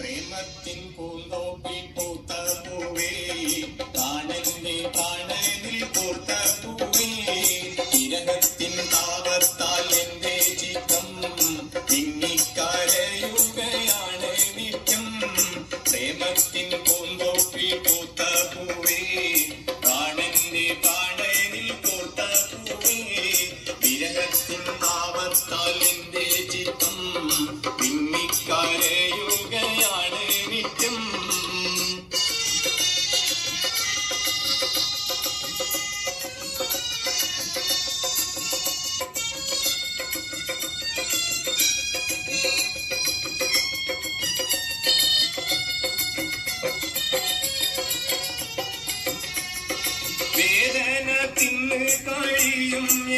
പ്രേമത്തിൻ പൂന്തോപ്പിൽ പൂത്ത പൂവേ കാനലിന്റെ കാനലിൽ പൂത്ത പൂവേ. ഇരകത്തിൻ താപത്താൽ എന്റെ ചിത്രം തിങ്ങിക്കരയുകയാണ് നിത്യം. പ്രേമത്തിൻ പൂന്തോപ്പിൽ പൂത്ത പൂവേ കാനലിന്റെ കാനലിൽ പൂത്ത പൂവേ. വിരഹത്തിൻ താപത്താൽ എന്റെ ചിത്രം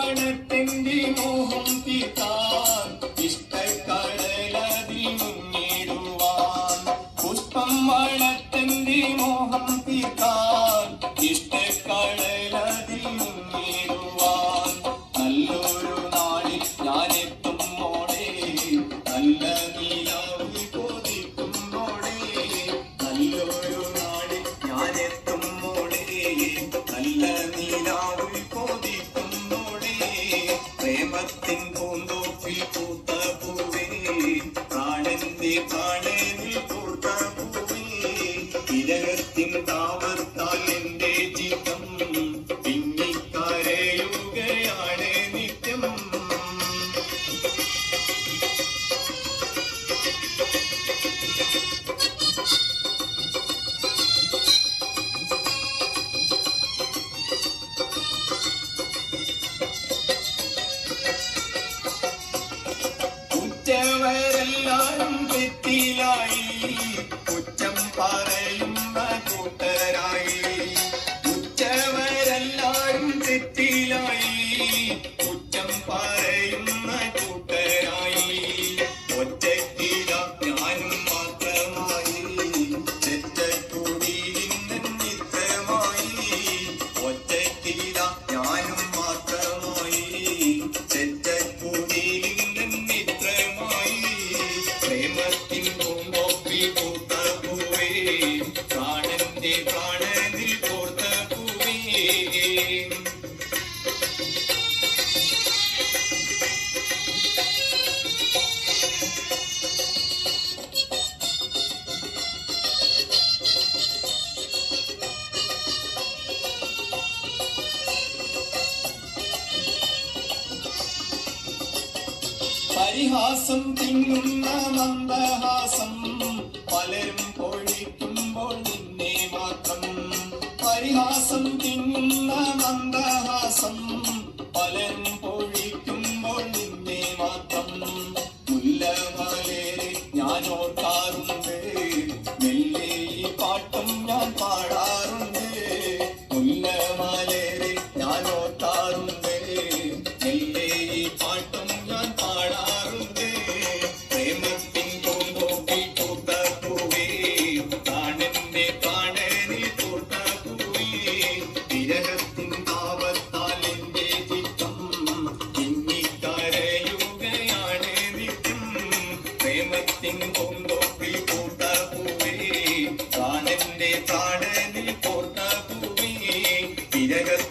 മണത്തെന്തി മോഹം തീക്കാൻ പ്രാണന്റെ പ്രാണനിൽ പൂർത്ത ഭൂമി ഇരകത്തിൻ താമര തെറ്റവരെല്ലാരും തെറ്റിലായി. കുറ്റം പറയുന്ന കൂട്ടരായി. ഉറ്റവരെല്ലാരും തെറ്റി പരിഹാസം തിന്നുന്ന മന്ദഹാസം. പലരും llegas